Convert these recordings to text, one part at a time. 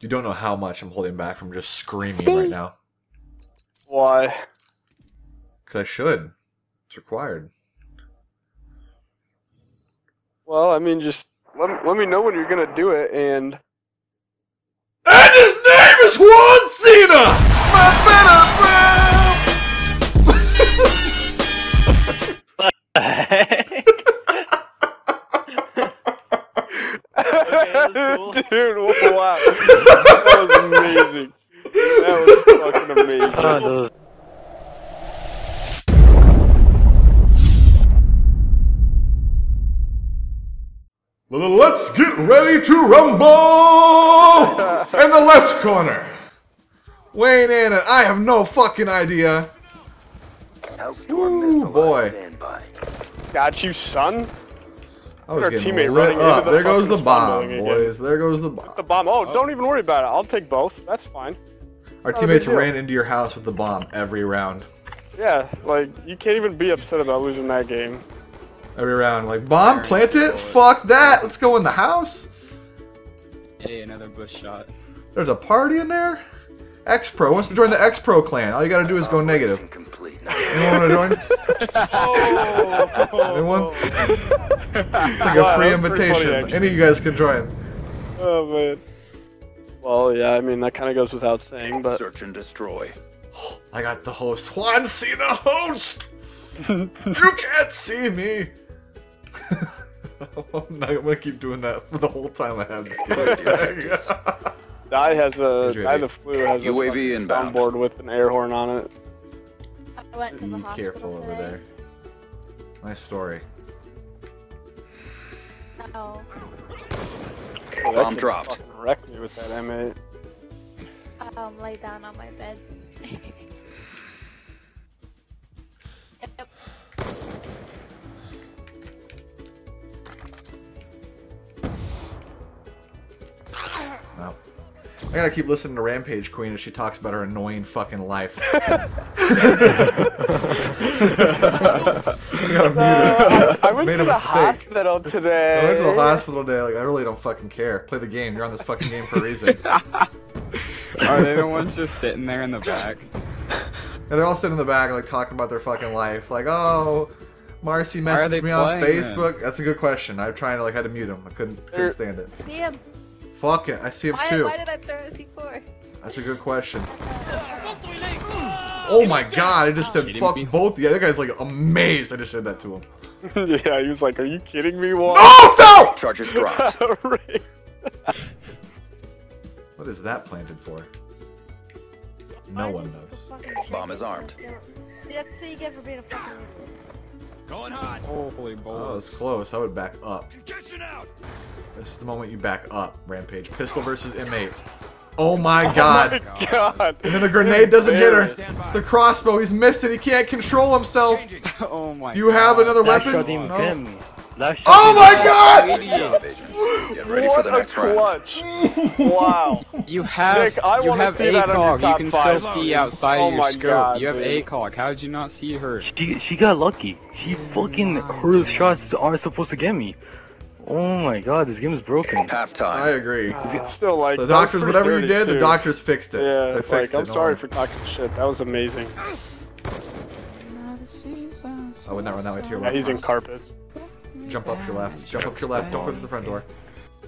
You don't know how much I'm holding back from just screaming right now. Why? Because I should. It's required. Well, I mean, just let me, let me know when you're gonna do it, and And his name is Juan Cena! My better friend! cool. dude, wow, that was amazing. That was fucking amazing. Those- Let's get ready to rumble! In the left corner. Weighing in, and I have no fucking idea. Hellstorm Ooh, missile boy. on standby. Got you, son. I was Our teammate running up. into the There goes the bomb, spawn building boys. There goes the bomb. The bomb. Oh, don't even worry about it. I'll take both. That's fine. Our not teammates ran into your house with the bomb every round. Yeah, like you can't even be upset about losing that game. Every round. Like, bomb, plant it? Fuck that. Let's go in the house. Hey, another bush shot. There's a party in there? X Pro wants to join the X Pro clan. All you gotta do is go negative. Operation Anyone wanna join? Oh, Anyone? It's like Wow, a free that was funny, invitation. Any of you guys can join. Oh man. Well, yeah. I mean, that kind of goes without saying, but Search and destroy. I got the host. Juan Cena host! you can't see me! I'm, not, I'm gonna keep doing that for the whole time I have this game. objectives. Die has a Here's Die the flu has a UAV fucking inbound. soundboard with an air horn on it. I went to the Be hospital careful over there. Nice story. Oh, Oh, that Bomb kid dropped. fucking Wrecked me with that M8. um, lay down on my bed. gotta keep listening to Rampage Queen as she talks about her annoying fucking life. I gotta mute her. Uh, I went Made to a the mistake. hospital today. I went to the hospital today, like, I really don't fucking care. Play the game. You're on this fucking game for a reason. Are they the ones just sitting there in the back? And they're all sitting in the back, like, talking about their fucking life. Like, oh, Marcy messaged they me on playing Facebook. That's a good question. I'm trying to, like, had to mute him. I couldn't, couldn't stand it. See him. Fuck it. I see him Why, too. why did I throw a C4? That's a good question. Oh, oh my god, I just said Kidding fuck me? both. Yeah, that guy's like amazed I just said that to him. yeah, he was like, "Are you kidding me?" What? Oh, fell! Charges dropped. What is that planted for? No one knows. Bomb is armed. That's what you get for being a fucking Holy balls. Oh, it's balls. close. I would back up. This is the moment you back up, Rampage. Pistol versus M8. Oh my oh god. Oh my God. And then the grenade doesn't hit her. The crossbow, he's missed it. He can't control himself. oh my Do you have God. another That weapon? shot No. Hit. That Oh my hit god! Job. Get ready what for the a next round. clutch. wow. You have Nick, I you have see that ACOG. You can still see outside Oh of your my scope. God, you have dude. ACOG. How did you not see her? She she got lucky. She fucking her shots aren't supposed to get me. Oh my god, this game is broken. Half time. I Halftime. agree. Ah, it's still like The doctors, whatever you dirty, did, the doctors fixed it. Yeah, they like fixed I'm it. don't sorry worry. for talking shit. That was amazing. I would not run that way to your Yeah, left. he's in carpet. Jump up to your left. Jump up to your left. Don't go through the front door.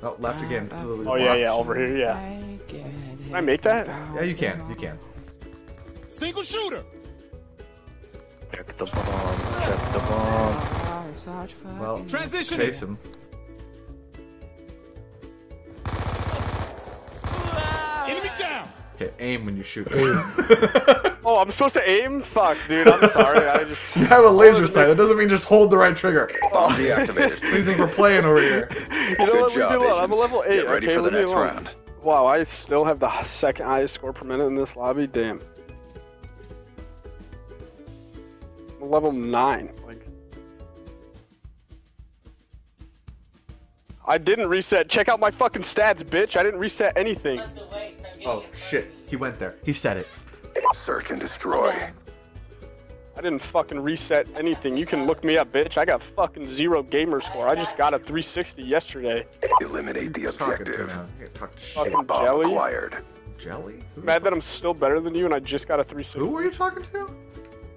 Oh, left again. Oh yeah, yeah, over here, yeah. Can I make that? Yeah, you can. You can. Single shooter. Check the bomb. Check the bomb. Well, Transitioning. chase him. Enemy down. Okay, aim when you shoot. Oh, I'm supposed to aim? Fuck, dude. I'm sorry. I just. you have a laser sight. That doesn't mean just hold the right trigger. Bomb oh, deactivated. What do you think we're playing over here? You know, Good let me job, do it. I'm a agents. level eight. Get ready okay, for the leave next round. Wow, I still have the second highest score per minute in this lobby. Damn. I'm level nine. Like. I didn't reset. Check out my fucking stats, bitch. I didn't reset anything. Oh shit, he went there. He said it. Search and destroy. I I didn't fucking reset anything. You can look me up, bitch. I got fucking zero gamer score. I just got a 360 yesterday. Eliminate the objective. now. You can't talk to. Fucking Bomb jelly. acquired. Jelly? Who, Mad that I'm still better than you and I just got a 360. who are you talking to?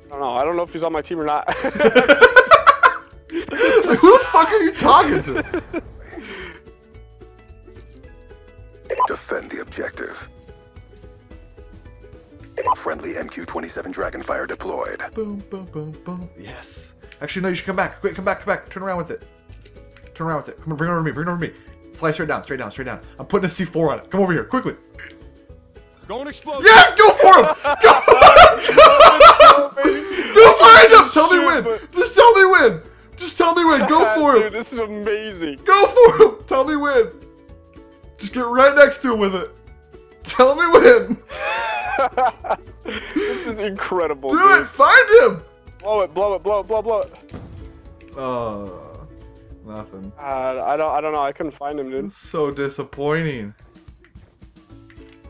I don't know. I don't know if he's on my team or not. Like, who the fuck are you talking to? Defend the objective. Friendly MQ-27 Dragonfire deployed. boom, boom, boom, boom. Yes. Actually, no, you should come back. Quick, come back, come back. Turn around with it. Turn around with it. Come on, bring it over to me. Bring it over to me. Fly straight down, straight down, straight down. I'm putting a C4 on it. Come over here, quickly. Going explode. Yes, go for him! Go for him! Go find him! Tell me when. Just tell me when. Just tell me when. Go for Dude, him. this is amazing. Go for him. Tell me when. Just get right next to him with it. Tell me when. This is incredible, Do dude. it. Find him. Blow it, blow it, blow it, blow it, blow it. Oh, nothing. Uh, I don't, I don't know. I couldn't find him, dude. It's so disappointing.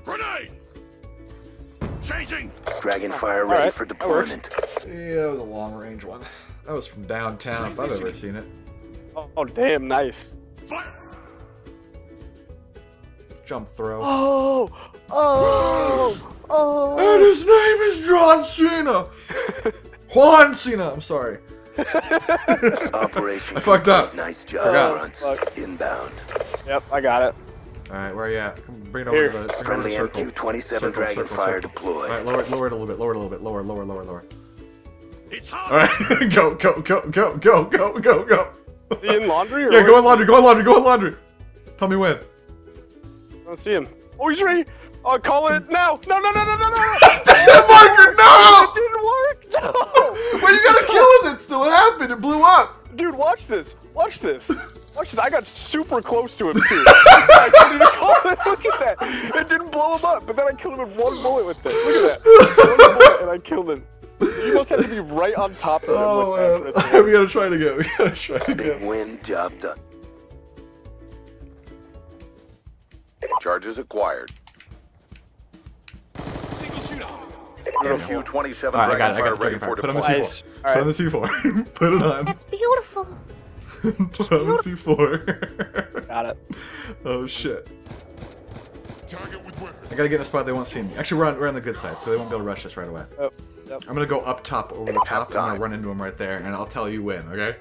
Grenade. Changing. Dragonfire ready Alright, for that deployment. Yeah, it was a long range one. That was from downtown, if I've ever seen it. Oh, oh, damn, nice. Fire. Jump throw. Oh, oh. And his name is John Cena! Juan Cena, I'm sorry. Operation I fucked up. Nice job, Forgot. Fuck. Inbound. Yep, I got it. Alright, where are you at? Bring it over Here. to the, bring it over to Friendly the. MQ-27 Circle, circle, Dragonfire deployed. Alright, lower it, lower it a little bit, lower it a little bit, lower, lower, lower, lower. It's hot. Alright, go, go, go, go, go, go, go, go. Is in laundry? Or Yeah, go in laundry, go in laundry, go in laundry. Tell me when. I don't see him. Oh, he's ready. Oh, uh, call it now. No, no, no, no, no, super close to him too. I couldn't even call it. Look at that. It didn't blow him up, but then I killed him with one bullet with it. Look at that. One bullet and I killed him. You must have to be right on top of him. Oh, with that. man. we gotta try it again. We gotta try it Big again. win, job done. Charges acquired. Single shooter. MQ-27 Alright, I got it. I Dragonfire got the ready Dragonfire. for Put on the. C4. Nice. Put on the C4. Put it on. That's beautiful. Put on the C4. Got it. oh shit. Target with weapon. I gotta get in a spot they won't see me. Actually, we're on, we're on the good side, so they won't be able to rush us right away. Yep. Yep. I'm gonna go up top over the top. I'm gonna run into them right there, and I'll tell you when. Okay?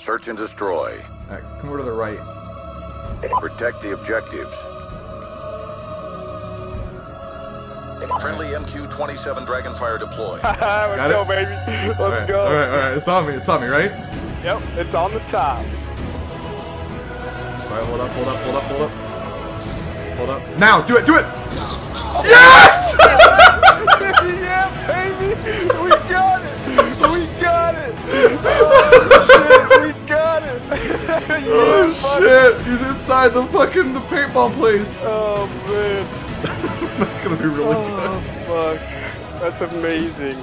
Search and destroy. All right, come over to the right. Protect the objectives. Friendly MQ-27 Dragonfire deployed. Let's Got go, it? baby. Let's All right, go. all right, all right. It's on me. It's on me, right? Yep, it's on the top. All right, hold up, hold up, hold up, hold up. Hold up. Now, do it, do it. Yes! yeah, baby! We got it! We got it! Oh, shit, we got it! oh Yeah, fuck. shit! He's inside the fucking the paintball place. Oh man! That's gonna be really Oh fuck! That's amazing.